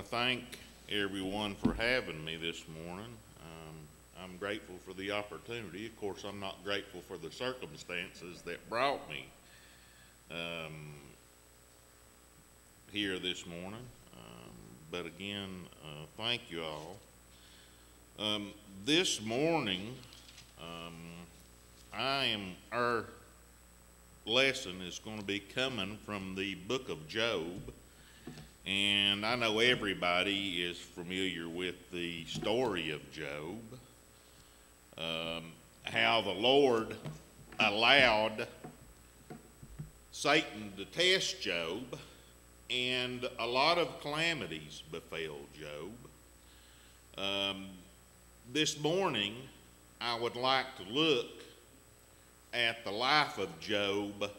to thank everyone for having me this morning. Um, I'm grateful for the opportunity. Of course, I'm not grateful for the circumstances that brought me um, here this morning. Um, but again, uh, thank you all. Um, this morning, um, I am, our lesson is going to be coming from the book of Job. And I know everybody is familiar with the story of Job, um, how the Lord allowed Satan to test Job, and a lot of calamities befell Job. Um, this morning, I would like to look at the life of Job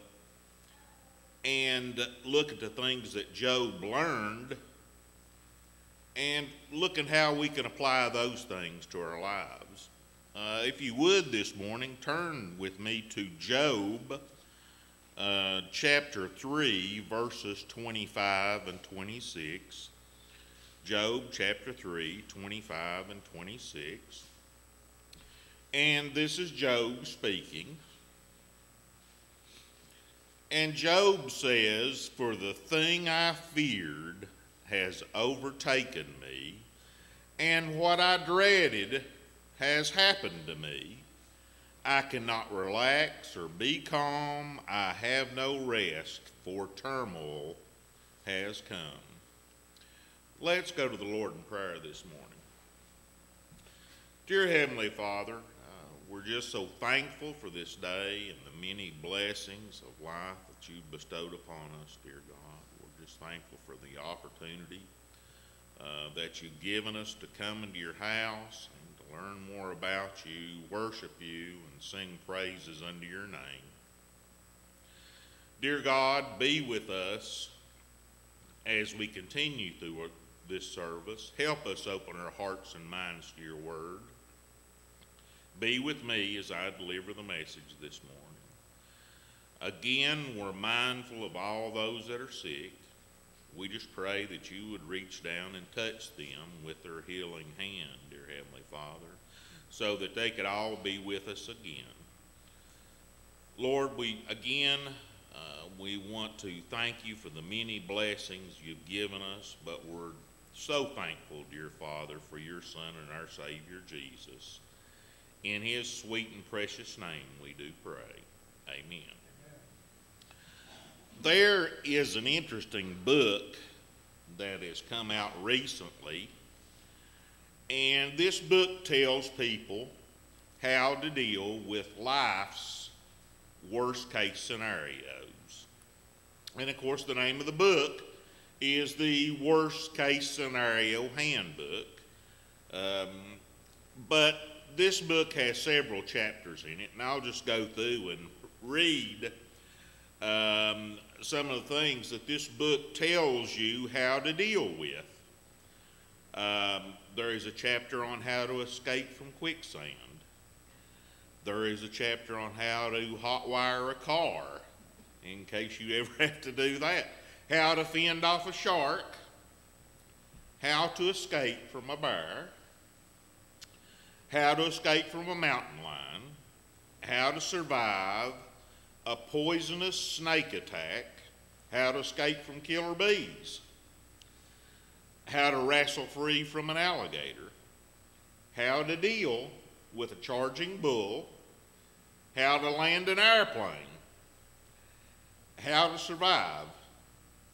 and look at the things that Job learned and look at how we can apply those things to our lives. Uh, if you would this morning, turn with me to Job uh, chapter 3, verses 25 and 26. Job chapter 3, 25 and 26. And this is Job speaking. And Job says, For the thing I feared has overtaken me, and what I dreaded has happened to me. I cannot relax or be calm. I have no rest, for turmoil has come. Let's go to the Lord in prayer this morning. Dear Heavenly Father, we're just so thankful for this day and the many blessings of life that you've bestowed upon us, dear God. We're just thankful for the opportunity uh, that you've given us to come into your house and to learn more about you, worship you, and sing praises unto your name. Dear God, be with us as we continue through this service. Help us open our hearts and minds to your word. Be with me as I deliver the message this morning. Again, we're mindful of all those that are sick. We just pray that you would reach down and touch them with their healing hand, dear Heavenly Father, so that they could all be with us again. Lord, we again uh, we want to thank you for the many blessings you've given us, but we're so thankful, dear Father, for your Son and our Savior Jesus. In his sweet and precious name we do pray. Amen. There is an interesting book that has come out recently, and this book tells people how to deal with life's worst case scenarios. And of course, the name of the book is the Worst Case Scenario Handbook. Um, but this book has several chapters in it, and I'll just go through and read um, some of the things that this book tells you how to deal with. Um, there is a chapter on how to escape from quicksand. There is a chapter on how to hotwire a car, in case you ever have to do that. How to fend off a shark. How to escape from a bear how to escape from a mountain lion, how to survive a poisonous snake attack, how to escape from killer bees, how to wrestle free from an alligator, how to deal with a charging bull, how to land an airplane, how to survive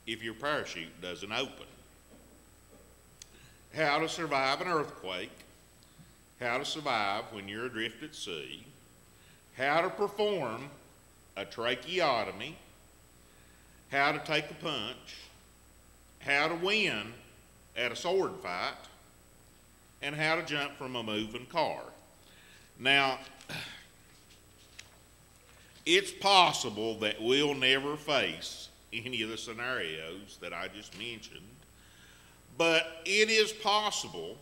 if your parachute doesn't open, how to survive an earthquake, how to survive when you're adrift at sea, how to perform a tracheotomy, how to take a punch, how to win at a sword fight, and how to jump from a moving car. Now, it's possible that we'll never face any of the scenarios that I just mentioned, but it is possible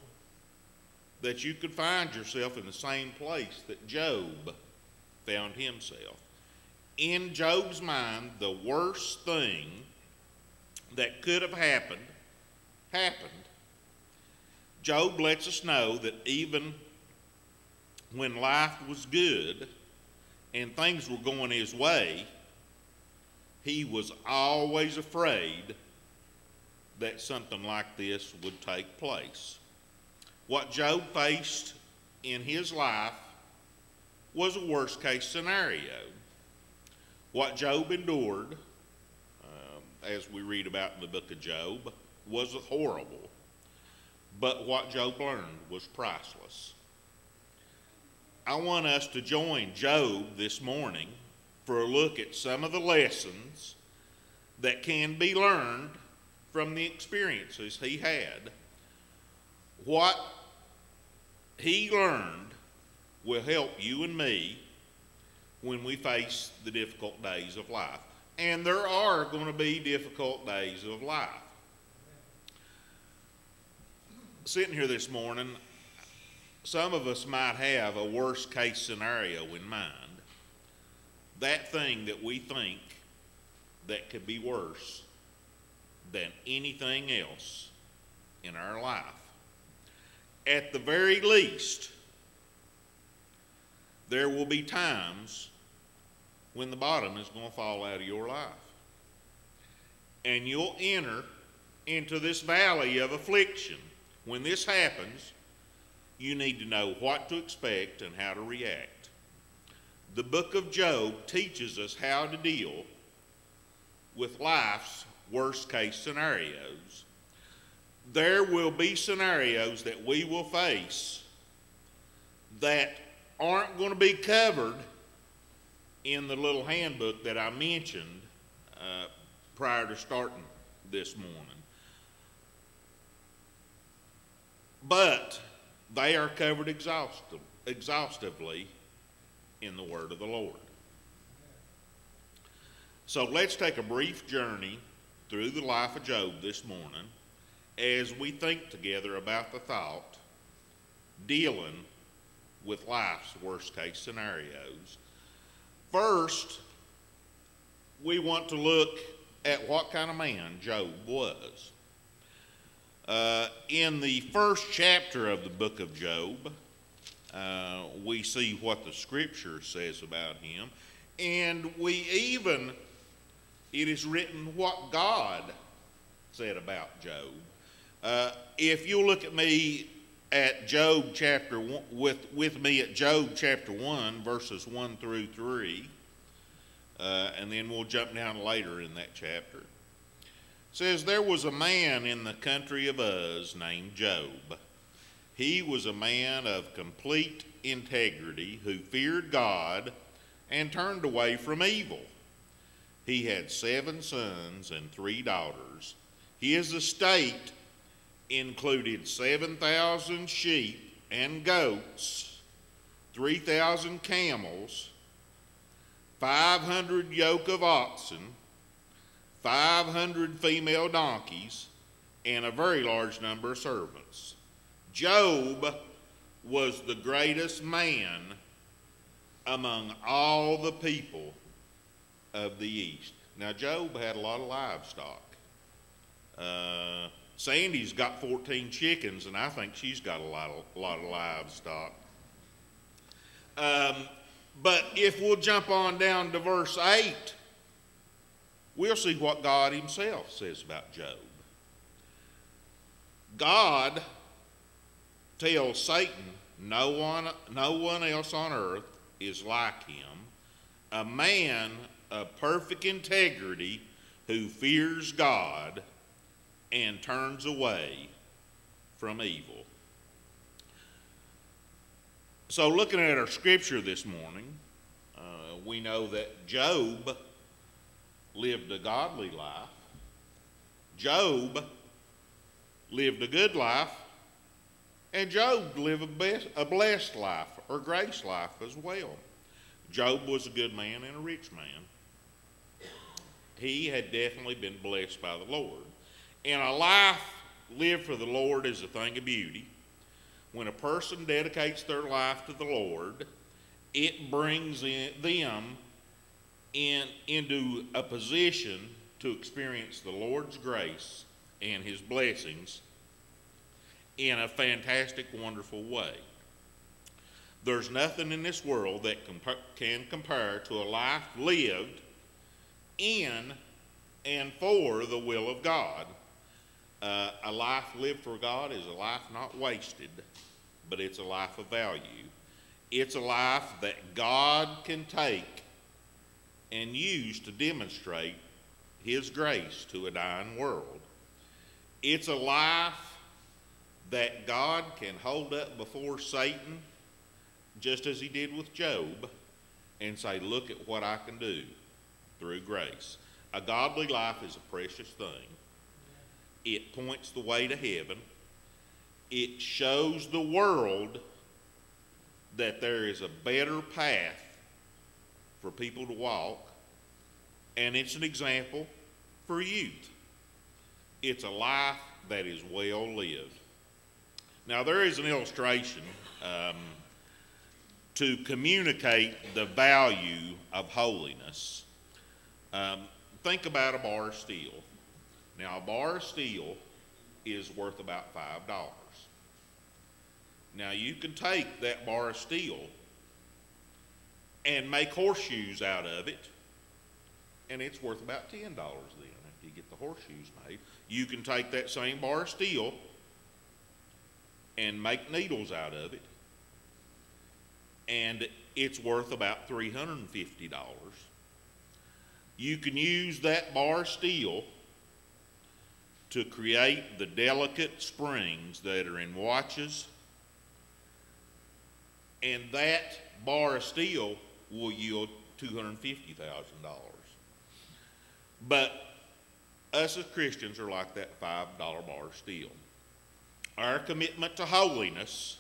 that you could find yourself in the same place that Job found himself. In Job's mind, the worst thing that could have happened happened. Job lets us know that even when life was good and things were going his way, he was always afraid that something like this would take place. What Job faced in his life was a worst case scenario. What Job endured, um, as we read about in the book of Job, was horrible. But what Job learned was priceless. I want us to join Job this morning for a look at some of the lessons that can be learned from the experiences he had. What he learned will help you and me when we face the difficult days of life. And there are going to be difficult days of life. Sitting here this morning, some of us might have a worst case scenario in mind. That thing that we think that could be worse than anything else in our life. At the very least, there will be times when the bottom is going to fall out of your life. And you'll enter into this valley of affliction. When this happens, you need to know what to expect and how to react. The book of Job teaches us how to deal with life's worst case scenarios. There will be scenarios that we will face that aren't going to be covered in the little handbook that I mentioned uh, prior to starting this morning. But they are covered exhaustive, exhaustively in the Word of the Lord. So let's take a brief journey through the life of Job this morning as we think together about the thought dealing with life's worst case scenarios. First, we want to look at what kind of man Job was. Uh, in the first chapter of the book of Job, uh, we see what the scripture says about him, and we even, it is written what God said about Job. Uh, if you look at me at Job chapter one, with with me at Job chapter one, verses one through three, uh, and then we'll jump down later in that chapter. It says there was a man in the country of Uz named Job. He was a man of complete integrity who feared God and turned away from evil. He had seven sons and three daughters. His estate included 7,000 sheep and goats, 3,000 camels, 500 yoke of oxen, 500 female donkeys, and a very large number of servants. Job was the greatest man among all the people of the East. Now, Job had a lot of livestock. Uh, Sandy's got 14 chickens, and I think she's got a lot of, a lot of livestock. Um, but if we'll jump on down to verse 8, we'll see what God Himself says about Job. God tells Satan, no one, no one else on earth is like him, a man of perfect integrity who fears God and turns away from evil. So, looking at our scripture this morning, uh, we know that Job lived a godly life. Job lived a good life. And Job lived a, best, a blessed life or grace life as well. Job was a good man and a rich man. He had definitely been blessed by the Lord. And a life lived for the Lord is a thing of beauty. When a person dedicates their life to the Lord, it brings in them in, into a position to experience the Lord's grace and His blessings. in a fantastic, wonderful way. There's nothing in this world that can compare to a life lived in and for the will of God. Uh, a life lived for God is a life not wasted, but it's a life of value. It's a life that God can take and use to demonstrate His grace to a dying world. It's a life that God can hold up before Satan, just as He did with Job, and say, Look at what I can do through grace. A godly life is a precious thing. It points the way to heaven. It shows the world that there is a better path for people to walk, and it's an example for youth. It's a life that is well lived. Now, there is an illustration um, to communicate the value of holiness. Um, think about a bar of steel. Now, a bar of steel is worth about $5. Now, you can take that bar of steel and make horseshoes out of it, and it's worth about $10 then if you get the horseshoes made. You can take that same bar of steel and make needles out of it, and it's worth about $350. You can use that bar of steel to create the delicate springs that are in watches, and that bar of steel will yield $250,000. But us as Christians are like that $5 bar of steel. Our commitment to holiness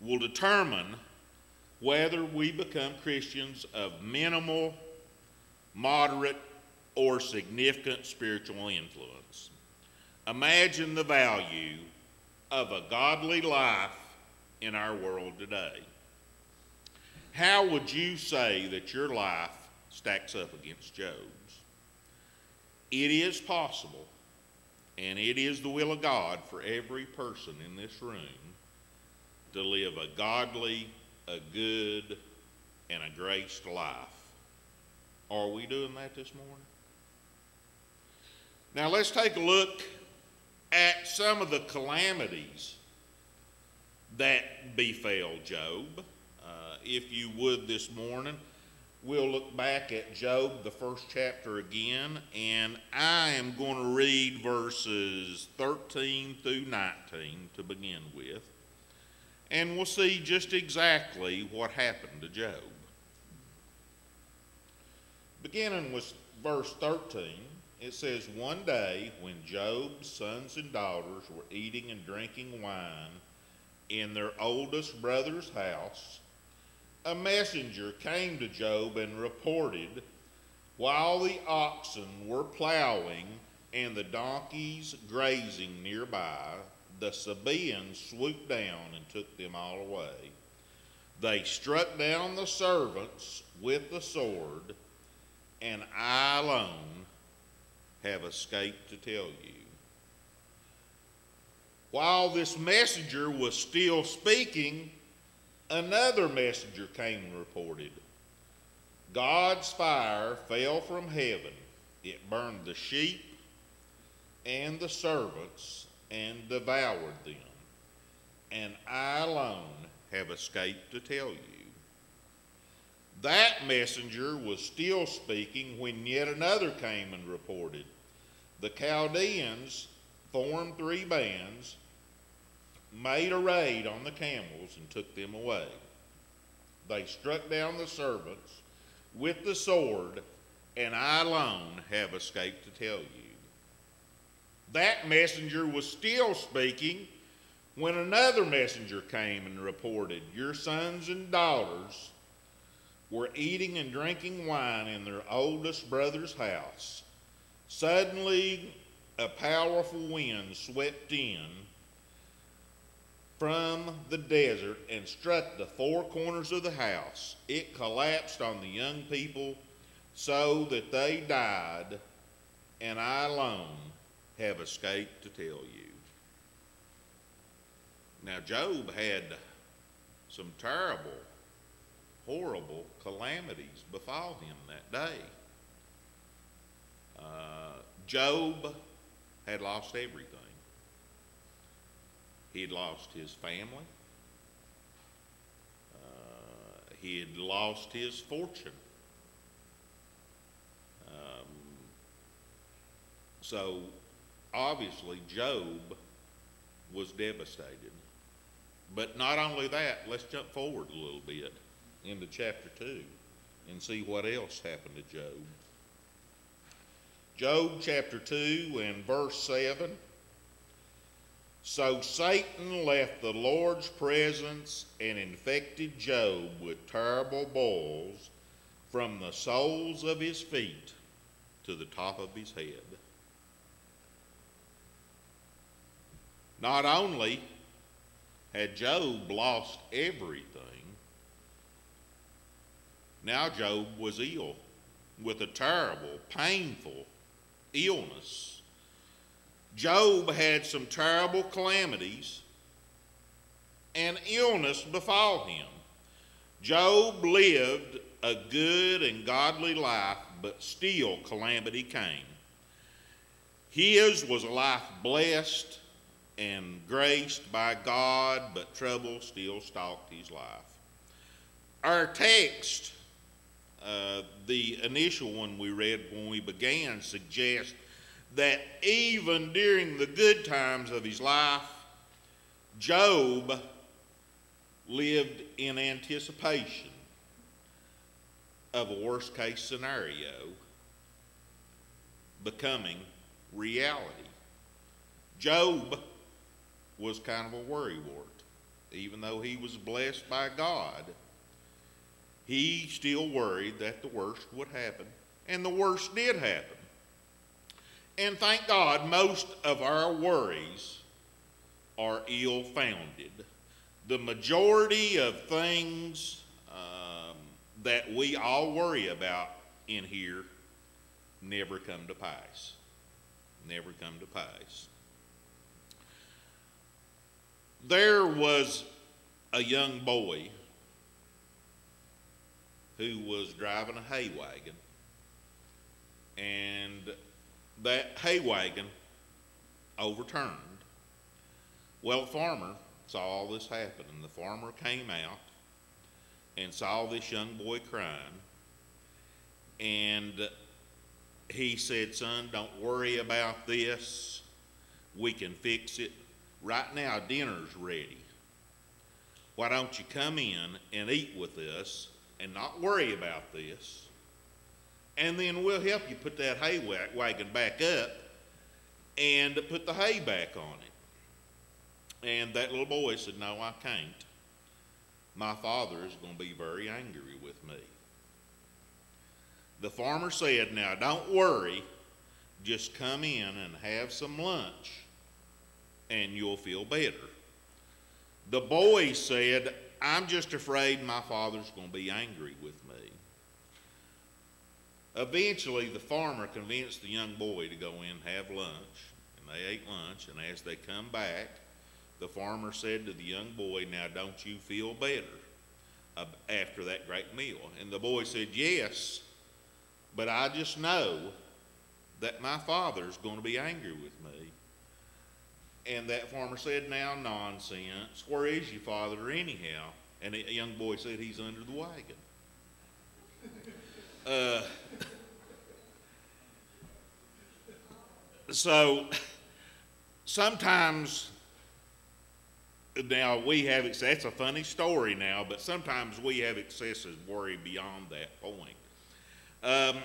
will determine whether we become Christians of minimal, moderate, or significant spiritual influence. Imagine the value of a godly life in our world today. How would you say that your life stacks up against Job's? It is possible, and it is the will of God for every person in this room to live a godly, a good, and a graced life. Are we doing that this morning? Now let's take a look at some of the calamities that befell Job. Uh, if you would this morning, we'll look back at Job, the first chapter again, and I am going to read verses 13 through 19 to begin with, and we'll see just exactly what happened to Job. Beginning with verse 13, it says, One day when Job's sons and daughters were eating and drinking wine in their oldest brother's house, a messenger came to Job and reported, While the oxen were plowing and the donkeys grazing nearby, the Sabaeans swooped down and took them all away. They struck down the servants with the sword, and I alone have escaped to tell you. While this messenger was still speaking, another messenger came and reported God's fire fell from heaven. It burned the sheep and the servants and devoured them. And I alone have escaped to tell you. That messenger was still speaking when yet another came and reported. The Chaldeans formed three bands, made a raid on the camels, and took them away. They struck down the servants with the sword, and I alone have escaped to tell you. That messenger was still speaking when another messenger came and reported, Your sons and daughters were eating and drinking wine in their oldest brother's house. Suddenly, a powerful wind swept in from the desert and struck the four corners of the house. It collapsed on the young people so that they died, and I alone have escaped to tell you. Now, Job had some terrible, horrible calamities befall him that day. Uh, Job had lost everything. He had lost his family. Uh, he had lost his fortune. Um, so, obviously, Job was devastated. But not only that, let's jump forward a little bit into chapter 2 and see what else happened to Job. Job chapter 2 and verse 7. So Satan left the Lord's presence and infected Job with terrible boils from the soles of his feet to the top of his head. Not only had Job lost everything, now Job was ill with a terrible, painful illness. Job had some terrible calamities and illness befall him. Job lived a good and godly life, but still calamity came. His was a life blessed and graced by God, but trouble still stalked his life. Our text, uh, the initial one we read when we began, suggests that even during the good times of his life, Job lived in anticipation of a worst case scenario becoming reality. Job was kind of a worrywart. Even though he was blessed by God, he still worried that the worst would happen. And the worst did happen. And thank God, most of our worries are ill founded. The majority of things um, that we all worry about in here never come to pass. Never come to pass. There was a young boy who was driving a hay wagon, and that hay wagon overturned. Well, a farmer saw all this happen, and the farmer came out and saw this young boy crying, and he said, Son, don't worry about this. We can fix it. Right now, dinner's ready. Why don't you come in and eat with us and not worry about this? And then we'll help you put that hay wagon back up and put the hay back on it. And that little boy said, No, I can't. My father is going to be very angry with me. The farmer said, Now don't worry, just come in and have some lunch and you'll feel better. The boy said, I'm just afraid my father's going to be angry with me. Eventually, the farmer convinced the young boy to go in and have lunch, and they ate lunch, and as they come back, the farmer said to the young boy, Now, don't you feel better after that great meal? And the boy said, Yes, but I just know that my father's going to be angry with me. And that farmer said, Now, nonsense. Where is your father, anyhow? And the young boy said, He's under the wagon. Uh, so sometimes now we have that's a funny story now, but sometimes we have excessive worry beyond that point. Um,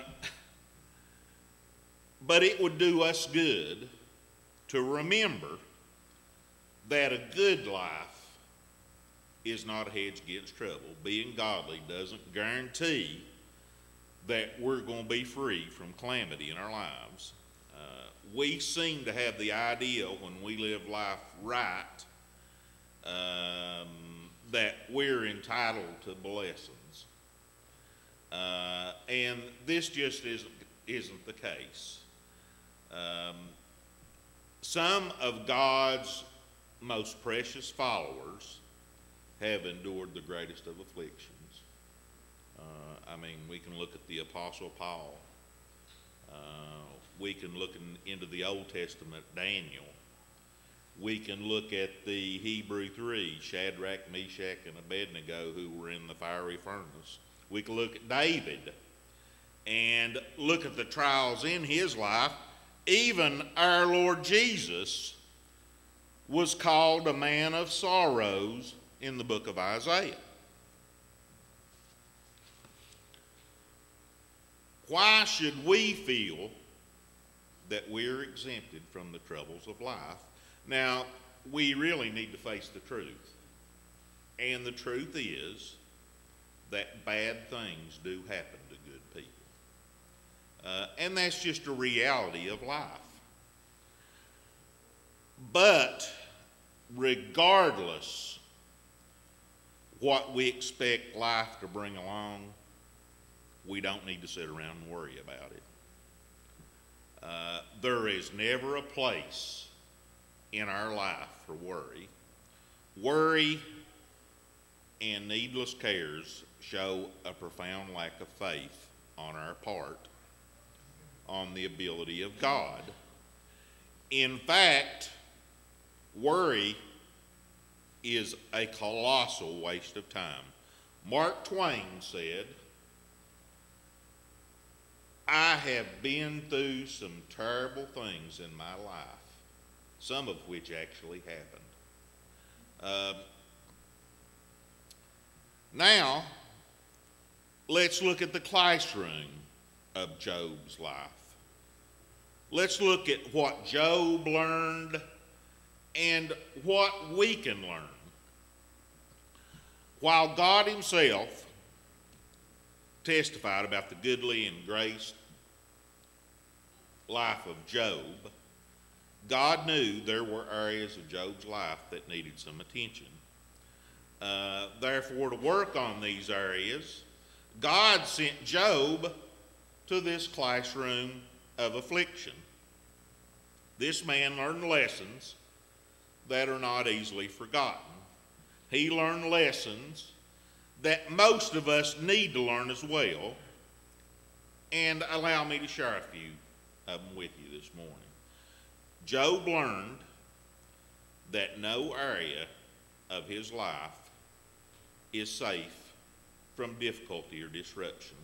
but it would do us good to remember that a good life is not a hedge against trouble. Being godly doesn't guarantee that we're going to be free from calamity in our lives. Uh, we seem to have the idea when we live life right um, that we're entitled to blessings. Uh, and this just isn't, isn't the case. Um, some of God's most precious followers have endured the greatest of afflictions. Uh, I mean, we can look at the Apostle Paul. Uh, we can look in, into the Old Testament, Daniel. We can look at the Hebrew three, Shadrach, Meshach, and Abednego, who were in the fiery furnace. We can look at David and look at the trials in his life. Even our Lord Jesus was called a man of sorrows in the book of Isaiah. Why should we feel that we're exempted from the troubles of life? Now, we really need to face the truth. And the truth is that bad things do happen to good people. Uh, and that's just a reality of life. But regardless what we expect life to bring along, we don't need to sit around and worry about it. Uh, there is never a place in our life for worry. Worry and needless cares show a profound lack of faith on our part on the ability of God. In fact, worry is a colossal waste of time. Mark Twain said, I have been through some terrible things in my life, some of which actually happened. Uh, now, let's look at the classroom of Job's life. Let's look at what Job learned and what we can learn. While God Himself testified about the goodly and grace life of Job, God knew there were areas of Job's life that needed some attention. Uh, therefore, to work on these areas, God sent Job to this classroom of affliction. This man learned lessons that are not easily forgotten. He learned lessons that most of us need to learn as well. And allow me to share a few of them with you this morning. Job learned that no area of his life is safe from difficulty or disruption.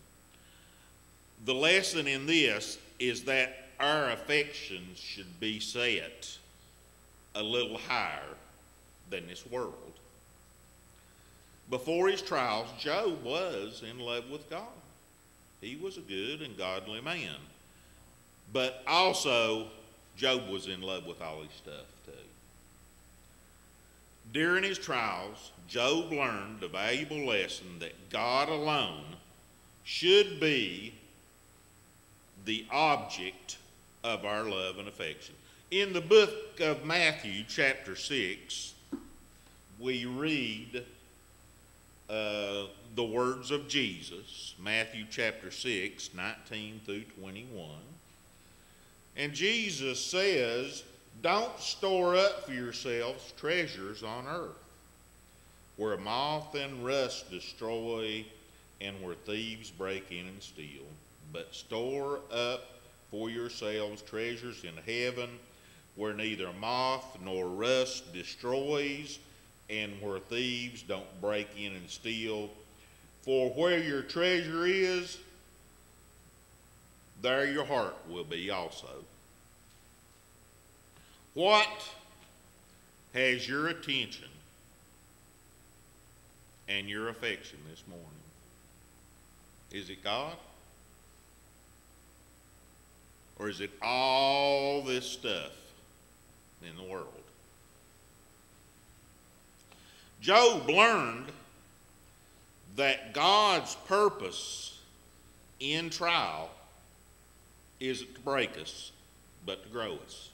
The lesson in this is that our affections should be set a little higher than this world. Before his trials, Job was in love with God. He was a good and godly man. But also, Job was in love with all his stuff, too. During his trials, Job learned a valuable lesson that God alone should be the object of our love and affection. In the book of Matthew, chapter 6, we read uh, the words of Jesus, Matthew chapter 6, 19 through 21. And Jesus says, Don't store up for yourselves treasures on earth, where moth and rust destroy and where thieves break in and steal, but store up for yourselves treasures in heaven, where neither moth nor rust destroys and where thieves don't break in and steal. For where your treasure is, there your heart will be also. What has your attention and your affection this morning? Is it God? Or is it all this stuff in the world? Job learned that God's purpose in trial isn't to break us, but to grow us.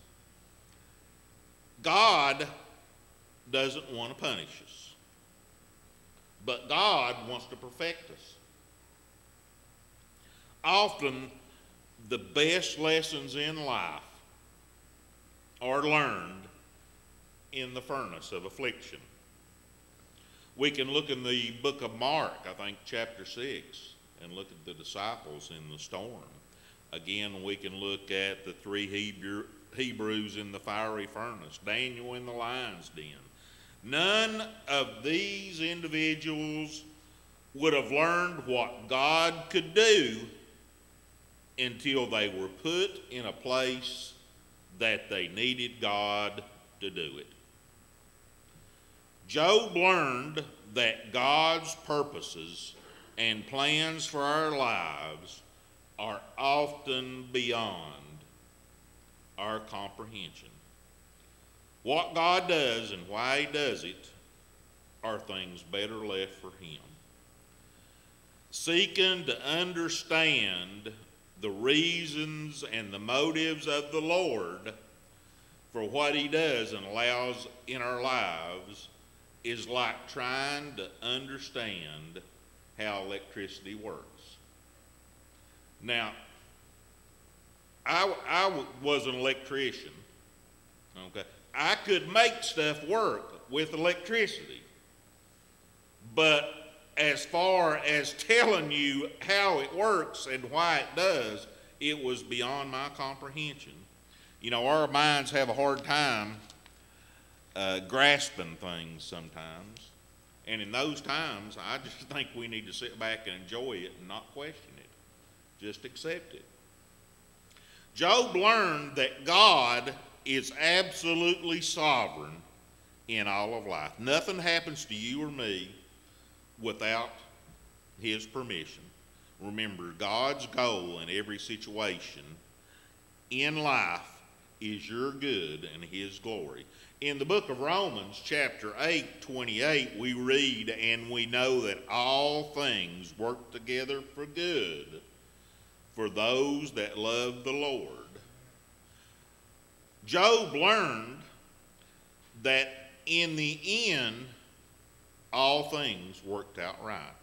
God doesn't want to punish us, but God wants to perfect us. Often, the best lessons in life are learned in the furnace of affliction. We can look in the book of Mark, I think chapter 6, and look at the disciples in the storm. Again, we can look at the three Hebrew, Hebrews in the fiery furnace, Daniel in the lion's den. None of these individuals would have learned what God could do until they were put in a place that they needed God to do it. Job learned that God's purposes and plans for our lives are often beyond our comprehension. What God does and why He does it are things better left for Him. Seeking to understand the reasons and the motives of the Lord for what He does and allows in our lives is like trying to understand how electricity works. Now, I, I was an electrician. Okay. I could make stuff work with electricity. But as far as telling you how it works and why it does, it was beyond my comprehension. You know, our minds have a hard time uh, grasping things sometimes. And in those times, I just think we need to sit back and enjoy it and not question it. Just accept it. Job learned that God is absolutely sovereign in all of life. Nothing happens to you or me without his permission. Remember, God's goal in every situation in life is your good and his glory. In the book of Romans, chapter 8, 28, we read, And we know that all things work together for good for those that love the Lord. Job learned that in the end, all things worked out right.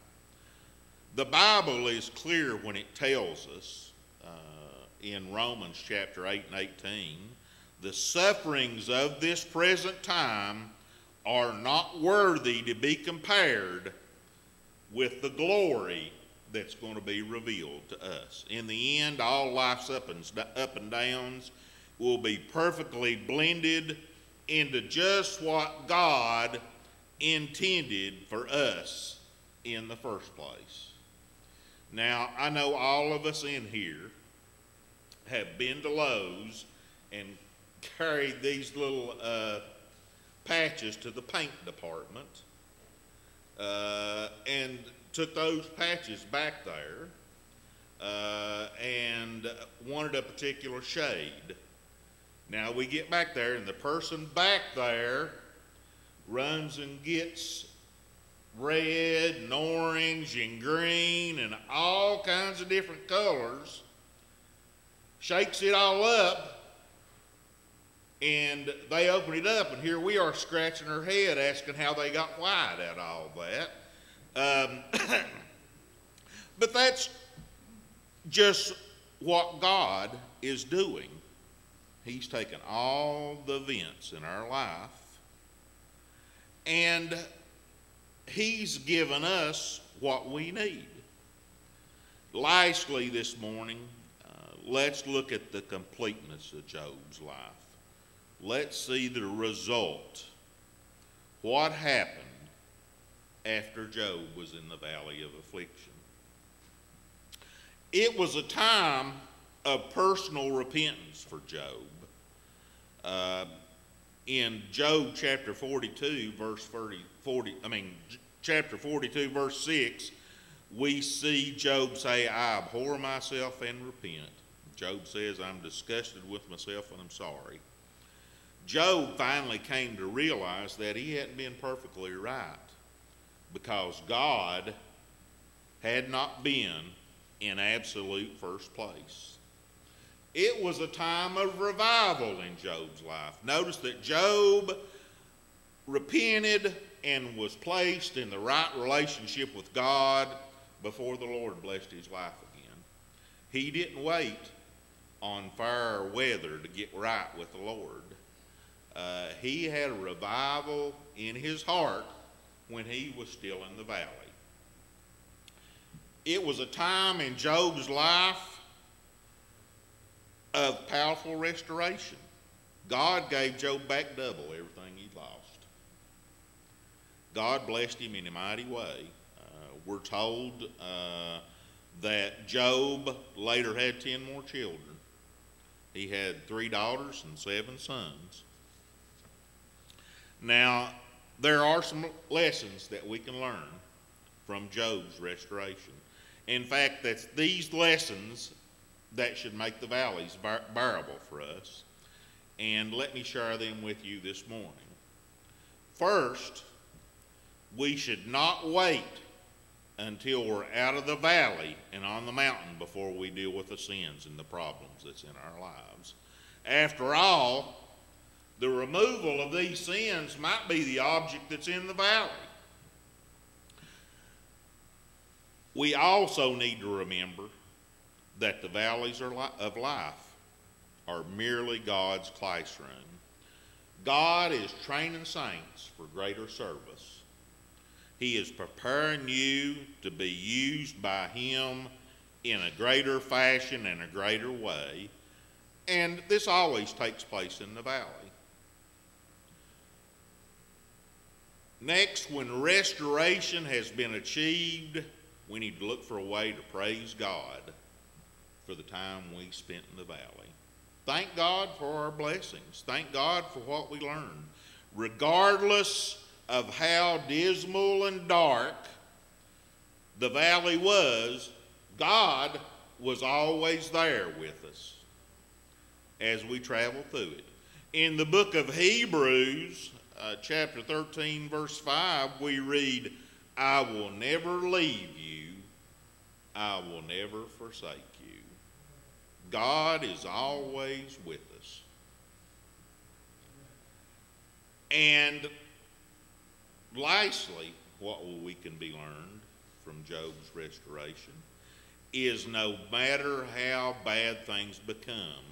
The Bible is clear when it tells us uh, in Romans chapter 8 and 18 the sufferings of this present time are not worthy to be compared with the glory that's going to be revealed to us. In the end, all life's up and, up and downs will be perfectly blended into just what God intended for us in the first place. Now, I know all of us in here have been to Lowe's and carried these little uh, patches to the paint department uh, and took those patches back there uh, and wanted a particular shade. Now we get back there, and the person back there runs and gets red and orange and green and all kinds of different colors, shakes it all up, and they open it up, and here we are scratching our head asking how they got white out of all that. Um, but that's just what God is doing. He's taken all the events in our life and He's given us what we need. Lastly, this morning, uh, let's look at the completeness of Job's life. Let's see the result. What happened after Job was in the valley of affliction? It was a time of personal repentance for Job. Uh, in Job chapter 42, verse 30, 40, I mean, chapter 42, verse 6, we see Job say, I abhor myself and repent. Job says, I'm disgusted with myself and I'm sorry. Job finally came to realize that he hadn't been perfectly right because God had not been in absolute first place. It was a time of revival in Job's life. Notice that Job repented and was placed in the right relationship with God before the Lord blessed his life again. He didn't wait on fair weather to get right with the Lord. uh, he had a revival in his heart when he was still in the valley. It was a time in Job's life of powerful restoration. God gave Job back double everything he lost. God blessed him in a mighty way. Uh, we're told uh, that Job later had 10 more children. He had three daughters and seven sons. Now, there are some lessons that we can learn from Job's restoration. In fact, that's these lessons that should make the valleys bearable for us. And let me share them with you this morning. First, we should not wait until we're out of the valley and on the mountain before we deal with the sins and the problems that's in our lives. After all, the removal of these sins might be the object that's in the valley. We also need to remember that the valleys of life are merely God's classroom. God is training saints for greater service. He is preparing you to be used by Him in a greater fashion and a greater way. And this always takes place in the valley. Next, when restoration has been achieved, we need to look for a way to praise God for the time we spent in the valley. Thank God for our blessings. Thank God for what we learned. Regardless of how dismal and dark the valley was, God was always there with us as we traveled through it. In the book of Hebrews, uh, chapter 13, verse 5, we read, I will never leave you, I will never forsake you. God is always with us. And lastly, what we can be learned from Job's restoration is no matter how bad things become,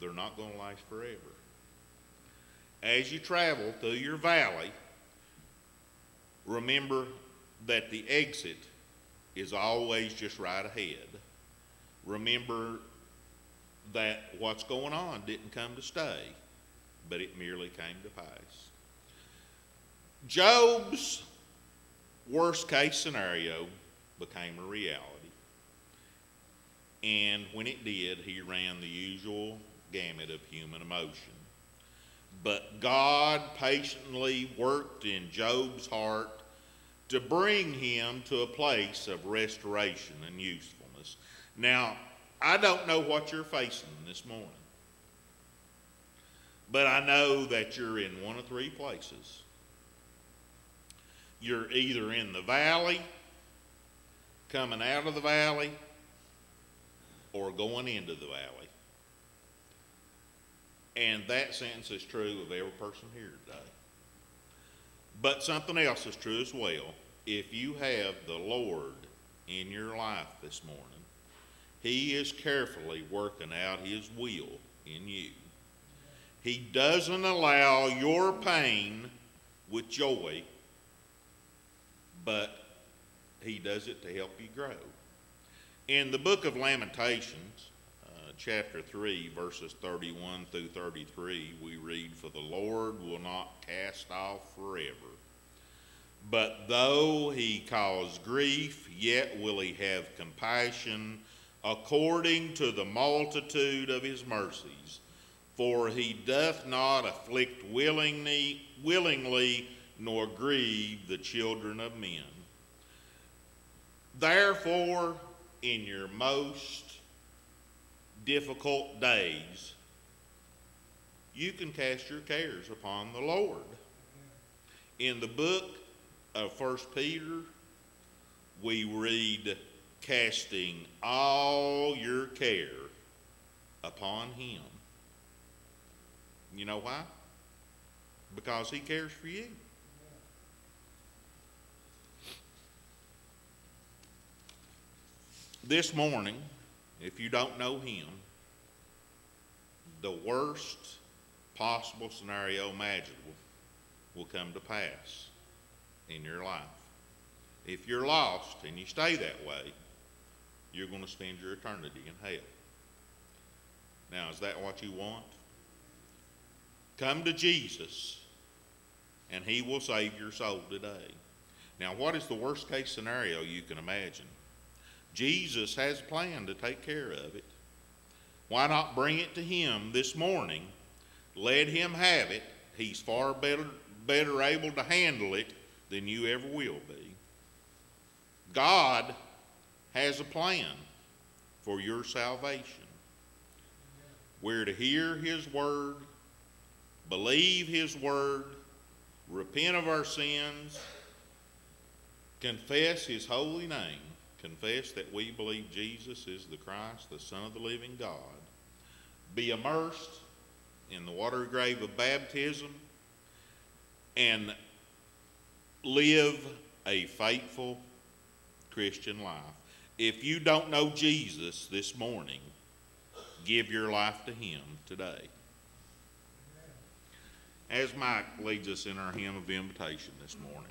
they're not going to last forever as you travel through your valley, remember that the exit is always just right ahead. Remember that what's going on didn't come to stay, but it merely came to pass. Job's worst case scenario became a reality. And when it did, he ran the usual gamut of human emotion. But God patiently worked in Job's heart to bring him to a place of restoration and usefulness. Now, I don't know what you're facing this morning, but I know that you're in one of three places. You're either in the valley, coming out of the valley, or going into the valley. And that sentence is true of every person here today. But something else is true as well. If you have the Lord in your life this morning, He is carefully working out His will in you. He doesn't allow your pain with joy, but He does it to help you grow. In the book of Lamentations, uh, chapter 3, verses 31 through 33, we read, For the Lord will not cast off forever. But though he cause grief, yet will he have compassion according to the multitude of his mercies. For he doth not afflict willingly, willingly nor grieve the children of men. Therefore, in your most difficult days, you can cast your cares upon the Lord. In the book of First Peter, we read, casting all your care upon him. You know why? Because he cares for you. This morning, if you don't know him, the worst possible scenario imaginable will come to pass in your life. If you're lost and you stay that way, you're going to spend your eternity in hell. Now, is that what you want? Come to Jesus, and He will save your soul today. Now, what is the worst case scenario you can imagine? Jesus has a plan to take care of it. Why not bring it to Him this morning? Let Him have it. He's far better, better able to handle it than you ever will be. God has a plan for your salvation. We're to hear His Word, believe His Word, repent of our sins, confess His holy name, confess that we believe Jesus is the Christ, the Son of the living God, be immersed in the water grave of baptism, and live a faithful Christian life. If you don't know Jesus this morning, give your life to Him today. As Mike leads us in our hymn of invitation this morning.